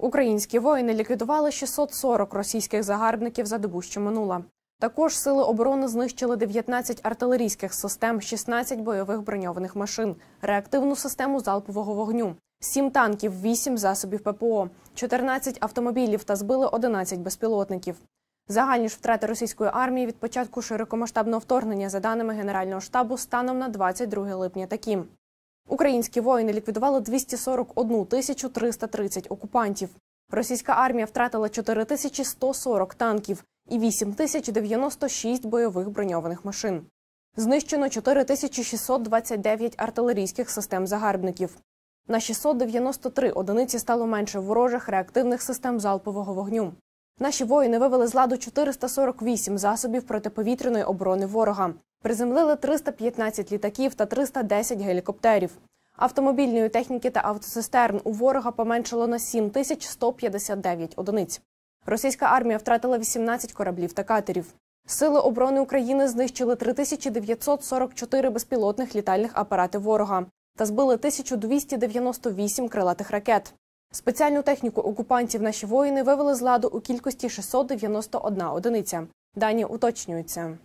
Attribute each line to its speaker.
Speaker 1: Українські воїни ліквідували 640 російських загарбників за добу, що минула. Також сили оборони знищили 19 артилерійських систем, 16 бойових броньованих машин, реактивну систему залпового вогню, 7 танків, 8 засобів ППО, 14 автомобілів та збили 11 безпілотників. Загальні ж втрати російської армії від початку широкомасштабного вторгнення, за даними Генерального штабу, станом на 22 липня такі. Українські воїни ліквідували 241 тисячу 330 окупантів. Російська армія втратила 4140 танків і 8096 бойових броньованих машин. Знищено 4629 артилерійських систем загарбників. На 693 одиниці стало менше ворожих реактивних систем залпового вогню. Наші воїни вивели з ладу 448 засобів протиповітряної оборони ворога. Приземлили 315 літаків та 310 гелікоптерів. Автомобільної техніки та автосистерн у ворога поменшало на 7159 одиниць. Російська армія втратила 18 кораблів та катерів. Сили оборони України знищили 3944 безпілотних літальних апарати ворога та збили 1298 крилатих ракет. Спеціальну техніку окупантів наші воїни вивели з ладу у кількості 691 одиниця. Дані уточнюються.